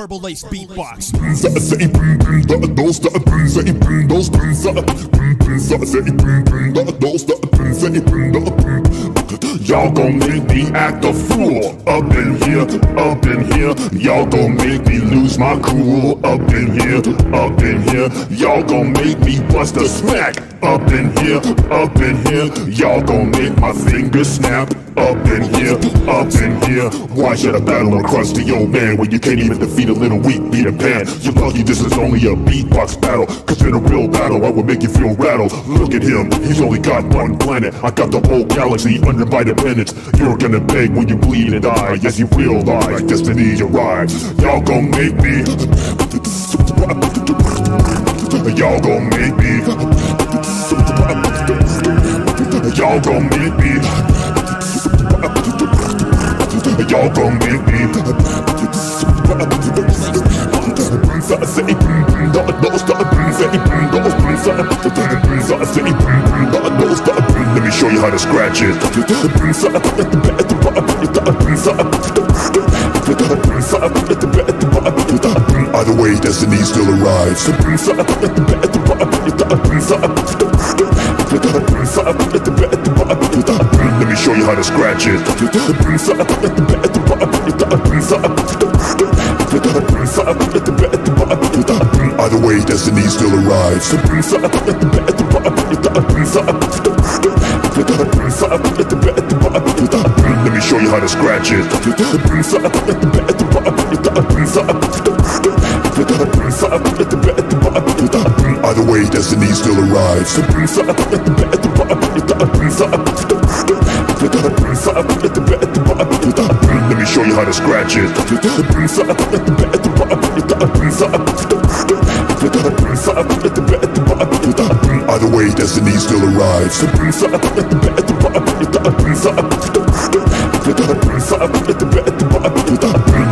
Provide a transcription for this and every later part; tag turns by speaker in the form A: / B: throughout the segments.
A: Verbal Beatbox.
B: Y'all gon' make me act a fool up in here, up in here. Y'all gon' make me lose my cool up in here, up in here. Y'all gon' make me bust a smack up in here, up in here. Y'all gon' make my fingers snap up in here, up in here. Why should I battle a crusty old man when you can't even defeat a little weak Peter Pan? You're lucky this is only a beatbox battle, cause in a real battle I will make you feel rattled. Look at him, he's only got one planet. I got the whole galaxy under my dependence. You're gonna beg when you bleed and die. Yes, you die. Destiny arrives. Y'all gon' make me. Y'all gon' make me. Y'all gon' make me. Y'all gon' make me. Let me show you how to scratch it. Either way, destiny still arrives. Me show you how to scratch it. Either way, destiny still arrives. Let me show you how to scratch it. Either way, destiny still arrives. Let me show you how to scratch it. Either way, destiny still arrives.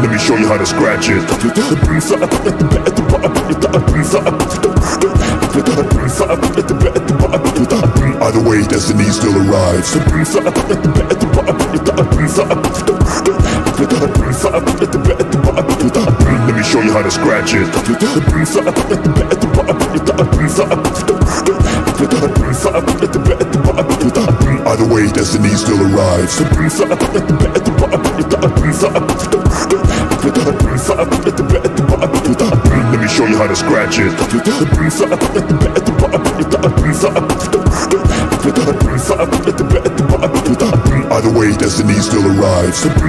B: Let me show you how to scratch it. Either way, destiny still arrives. Let me show you how to scratch it. Either way, destiny still arrives. Let me show you how to scratch it. Either way, destiny still arrives. Let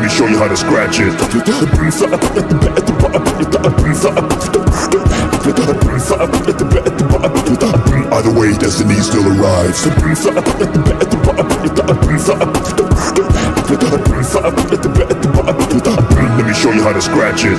B: me show you how to scratch it. Either way, destiny still arrives. Let me show you how to scratch it.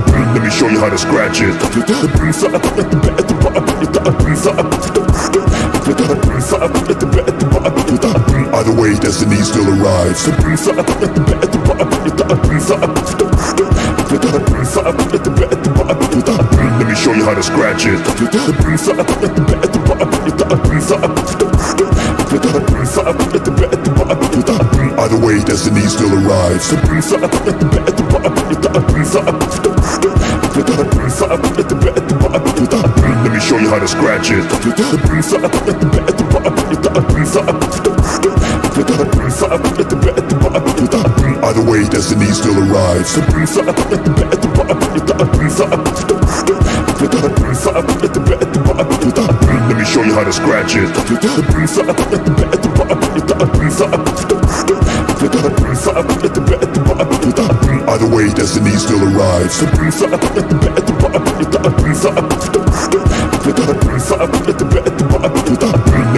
B: show you how to scratch it. Either way, destiny still arrives. Let me show you how to scratch it. Either way, destiny still arrives. Let me show you how to scratch it. Either way, destiny still arrives. Let me show you how to scratch it. Either way, destiny still arrives. Let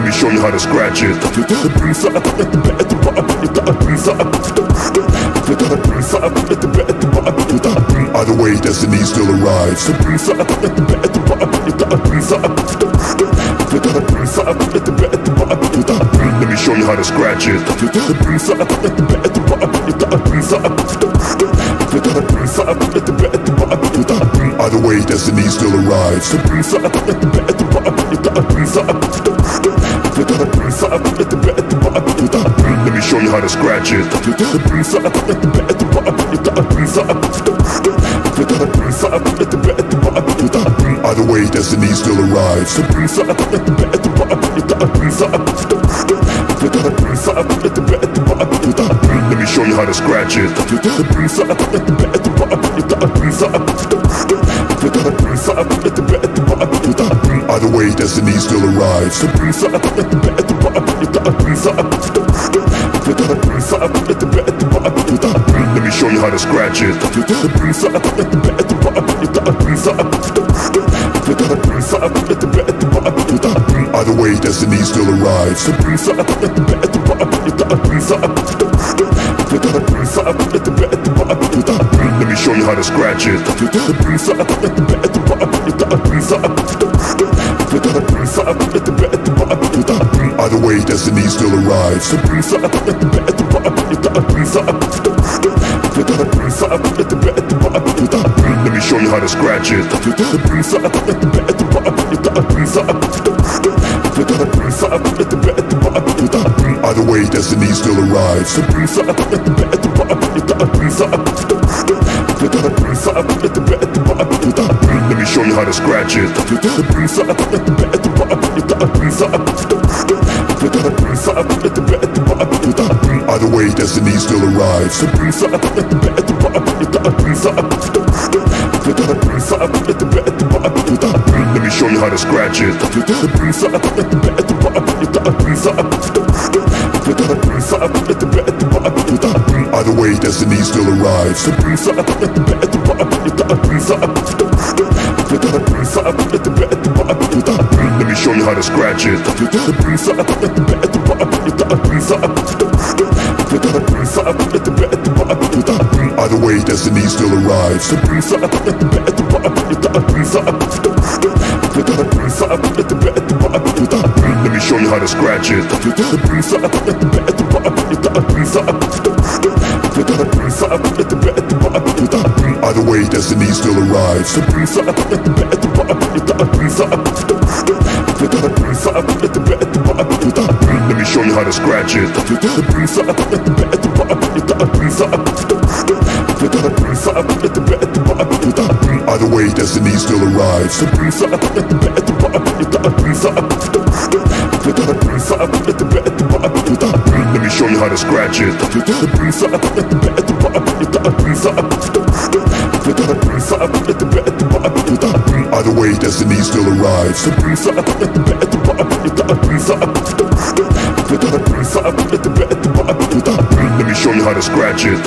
B: me show you how to scratch it. Either way, destiny still arrives. Show you how to scratch it. Either way, destiny still arrives. Let me show you how to scratch it. Either way, destiny still arrives. Let me show you how to scratch it. Either way, destiny still arrives. Let me show you how to scratch it. Either way, destiny still arrives. Let me show you how to scratch it. Either way, destiny still arrives. Let me show you how to scratch it. Either way, destiny still arrives. Let me show you how to scratch it. Way, destiny still arrives. Show you how to scratch it. Either way, destiny still arrives. Let me show you how to scratch it. Either way, destiny still arrives. Let me show you how to scratch it. Either way, destiny still arrives. Let me show you how to scratch it. Either way, destiny still arrives. Let me show you how to scratch it. Either way, destiny still arrives. Let me show you how to scratch it.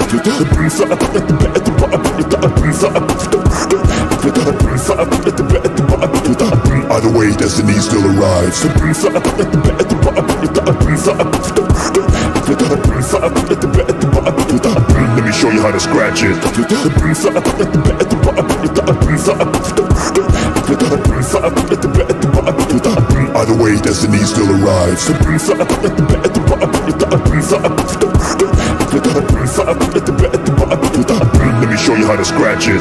B: Either way, destiny still arrives. Let me show you how to scratch it. Either way, destiny still arrives. Let me show you how to scratch it.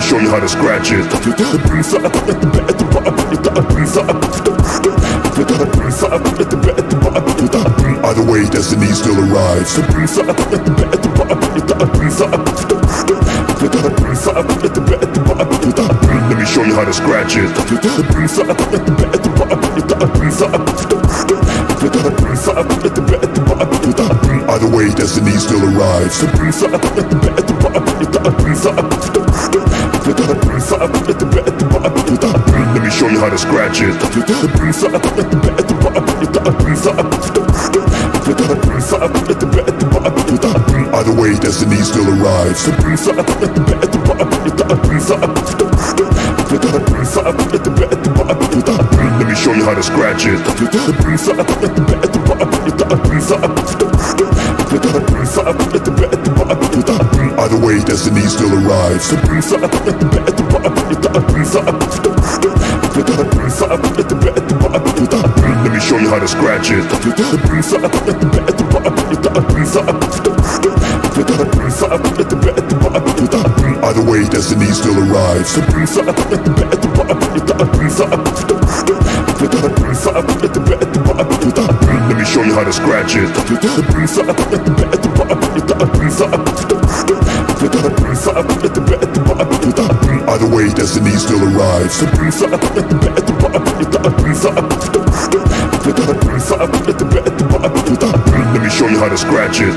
B: me show you how to scratch it. Either way, destiny still arrives. Let me show you how to scratch it. Either way, destiny still arrives. Let me show you how to scratch it. Either way, destiny still arrives. Let me show you how to scratch it. Either way, destiny still arrives. Let me show you how to scratch it. Either way, destiny still arrives. Let me show you how to scratch it. Either way, destiny still arrives. Let me show you how to scratch it.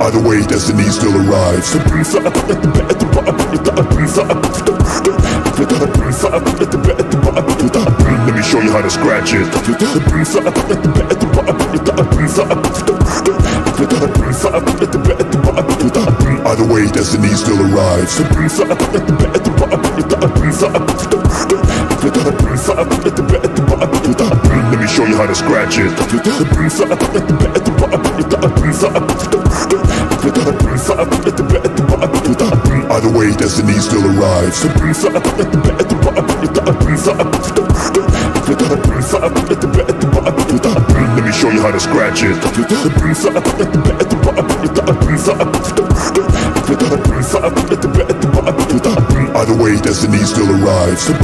B: Either way, destiny still arrives. Let me show you how to scratch it. Either way, destiny still arrives. Let me show you how to scratch it. Either way, destiny still arrives. Show you how to scratch it. Either way, destiny still arrives. Let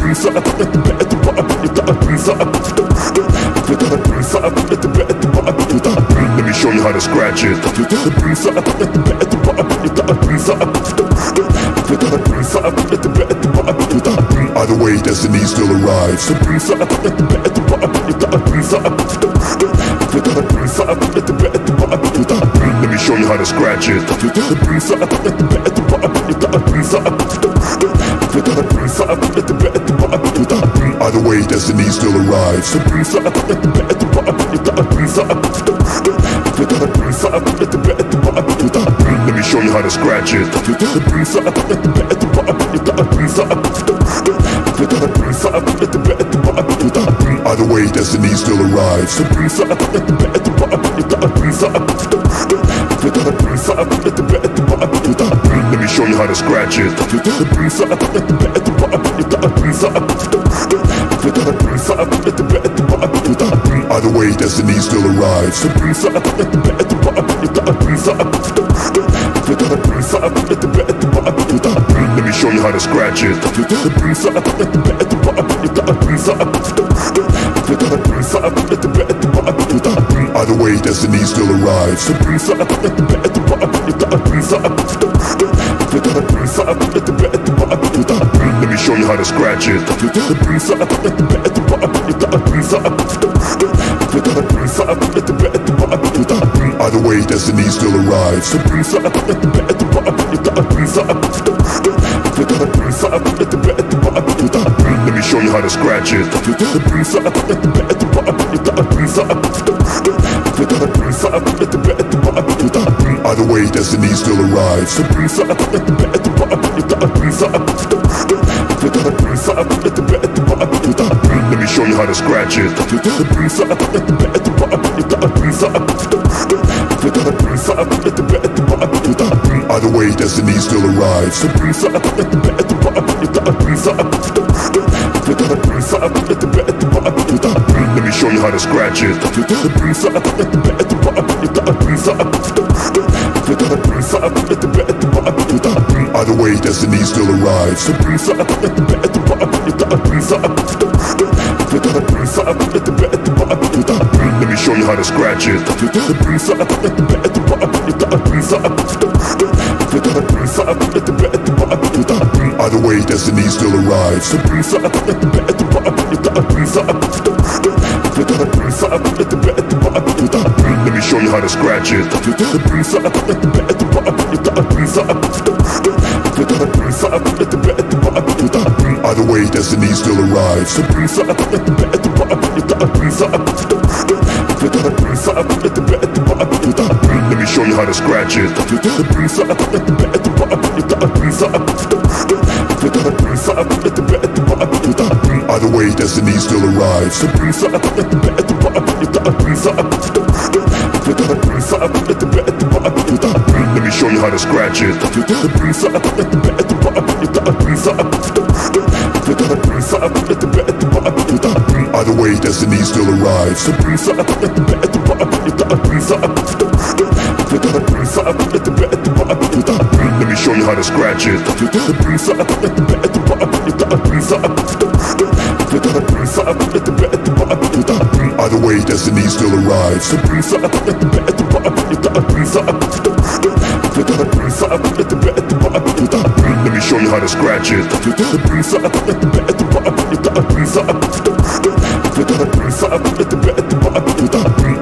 B: me show you how to scratch it. Either way, destiny still arrives. Let me show you how to scratch it. Either way, destiny still arrives. Let me show you how to scratch it. Either way, destiny still arrives. Let me show you how to scratch it. Either way, destiny still arrives. Let me show you how to scratch it. Either way, destiny still arrives. Let me show you how to scratch it. Either way, destiny still arrives. How to scratch it. Either way, destiny still arrives. Let me show you how to scratch it. Either way, destiny still arrives. Let me show you how to scratch it. Either way, destiny still arrives. Let me show you how to scratch it. Either way, destiny still arrives. Let me show you how to scratch it. Way, destiny still arrives. Show you how to scratch it. Either way, destiny still arrives. Let me show you how to scratch it. Either way, destiny still arrives. Show you how to scratch it. Either way, destiny still arrives. Let me show you how to scratch it.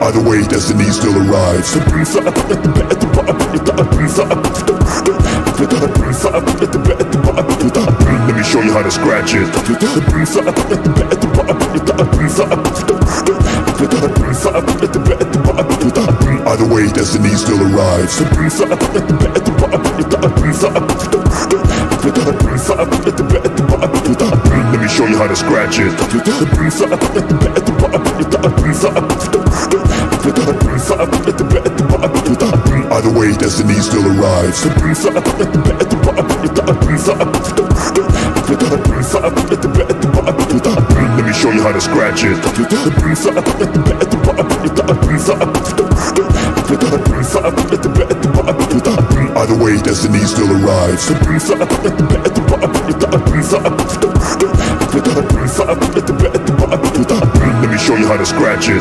B: Either way, destiny still arrives. Let me show you how to scratch it. Either way, destiny still arrives. Let me show you how to scratch it. Either way, destiny still arrives. Let me show you how to scratch it. Either way, destiny still arrives. Let me show you how to scratch it.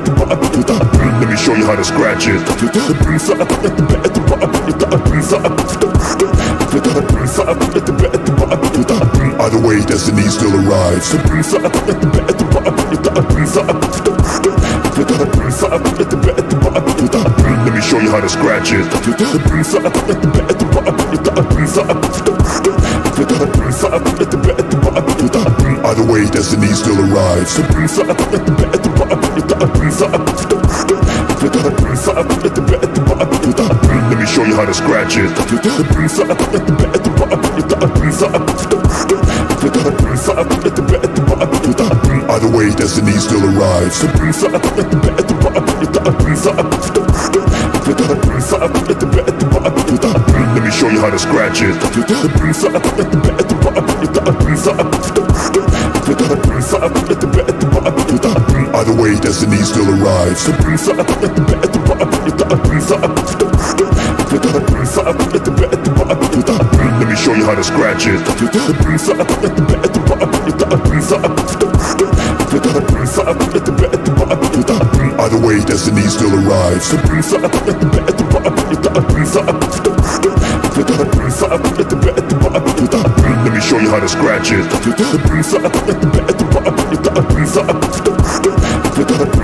B: you how to scratch it. Way, destiny still arrives. Let me show you how to scratch it. Either way, destiny still arrives. Let me show you how to scratch it. Either way, destiny still arrives. Let me show you how to scratch it. Way, destiny still arrives. Let me show you how to scratch it. Either way, destiny still arrives. Let me show you how to scratch it.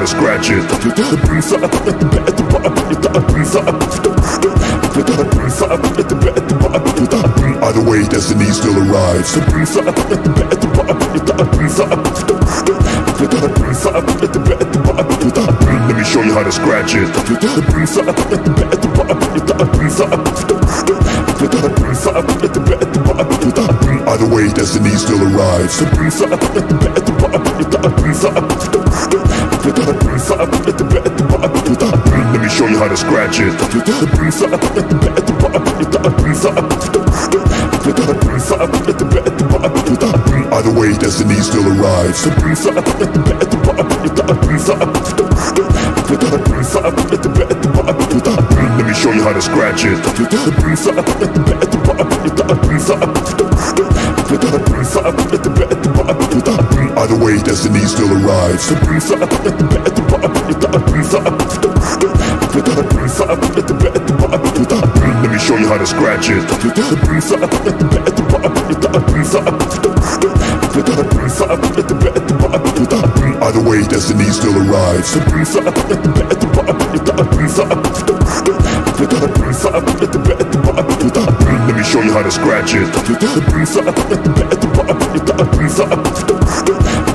B: how to scratch it. Either way, destiny still arrives. Let me show you how to scratch it. Either way, destiny still arrives. Let me show you how to scratch it. Either way, destiny still arrives. Let me show you how to scratch it. Either way, destiny still arrives. Let me show you how to scratch it. Either way, destiny still arrives. Let me show you how to scratch it.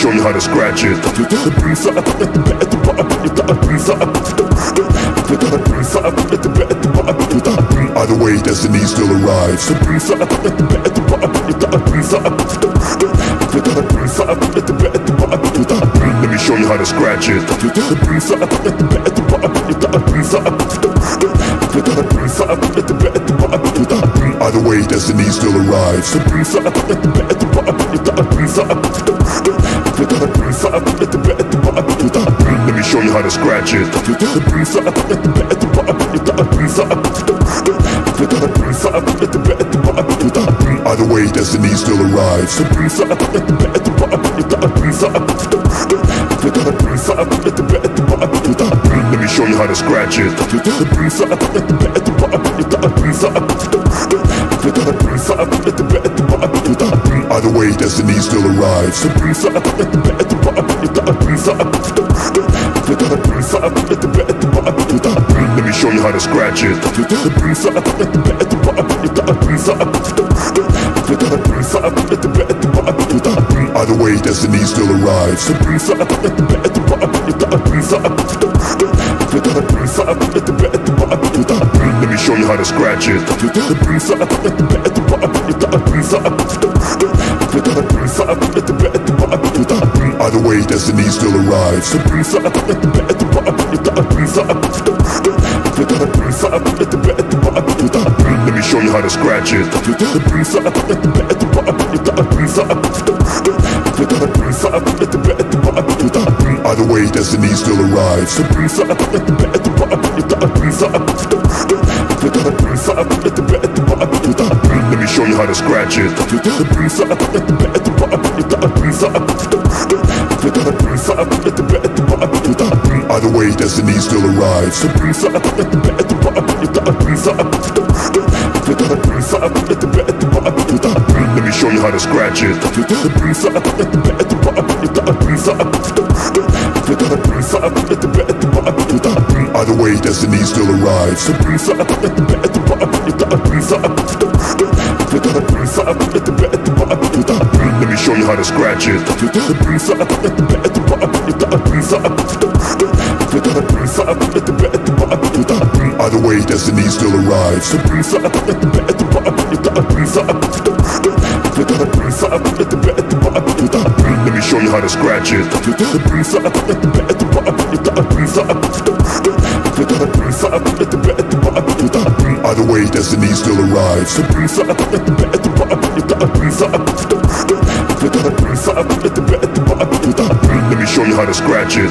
B: show you how to scratch it. Either way, destiny still arrives. Let me show you how to scratch it. Either way, destiny still arrives. Let me show you how to scratch it. Either way, destiny still arrives. Let me show you how to scratch it. Either way, destiny still arrives. Let me show you how to scratch it. Either way, destiny still arrives. Let me show you how to scratch it. Either way, destiny still arrives. Let me show you how to scratch it. Either way, destiny still arrives. Let me show you how to scratch it. Either way, destiny still arrives. Let me show you how to scratch it. Either way, destiny still arrives. Let me show you how to scratch it. Either way, destiny still arrives. Let me show you how to scratch it. Way, destiny still arrives. Let me show you how to scratch it.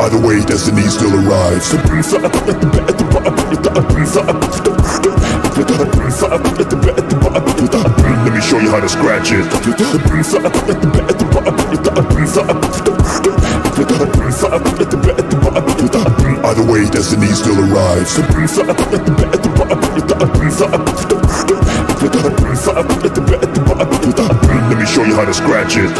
B: Either way, destiny still arrives. Let me show you how to scratch it. Either way, destiny still arrives. Let me show you how to scratch it.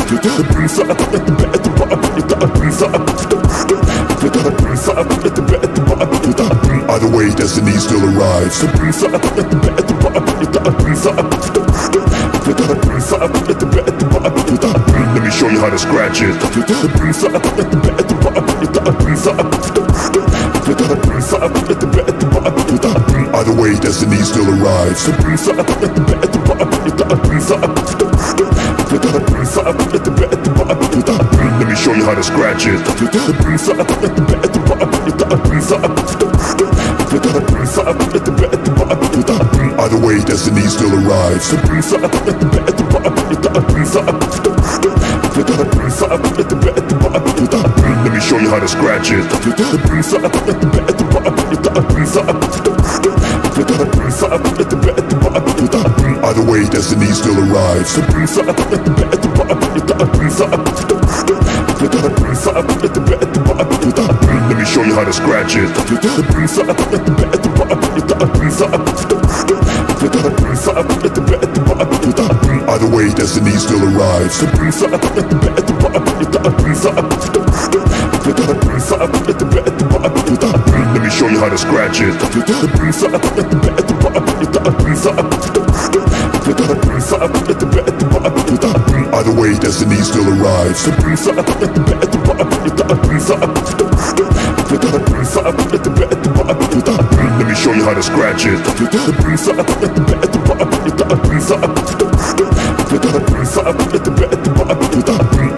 B: Either way, destiny still arrives. Let me show you how to scratch it. Either way, destiny still arrives. Let me show you how to scratch it. Either way, destiny still arrives. Let me show you how to scratch it. Either way, destiny still arrives. Let me show you how to scratch it. Either way, destiny still arrives. Let me show you how to scratch it. Either way, destiny still arrives. Let me show you how to scratch it.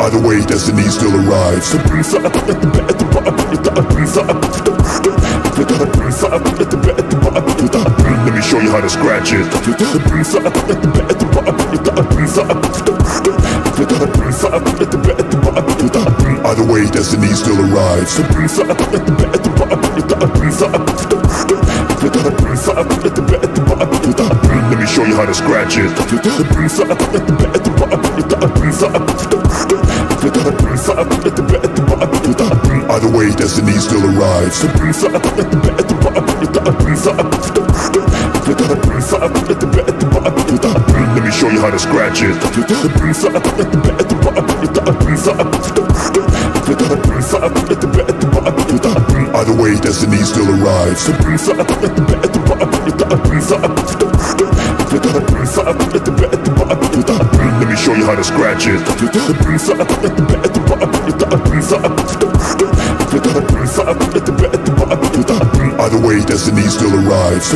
B: Either way, destiny still arrives. Let me show you how to scratch it. Either way, destiny still arrives. Let me show you how to scratch it. Either way, destiny still arrives. Let me show you how to scratch it. Either way, destiny still arrives. Let me show you how to scratch it. Either way, destiny still arrives.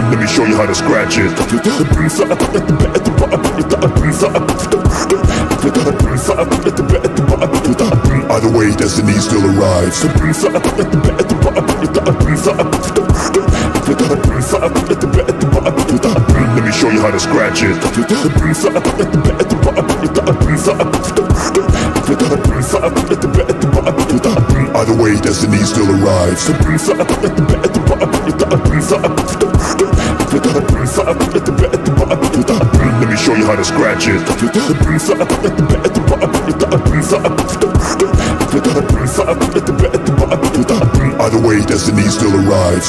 B: Let me show you how to scratch it. Either way, destiny still arrives. Let me show you how to scratch it. Either way, destiny still arrives. Let me show you how to scratch it. Either way, destiny still arrives.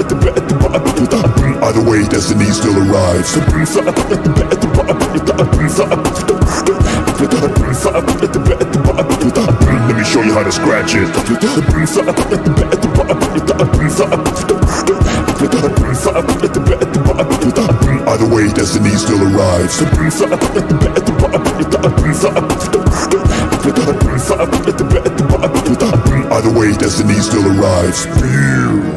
B: Either way, destiny still arrives. Let me show you how to scratch it. Either way, destiny still arrives. Either way, destiny still arrives.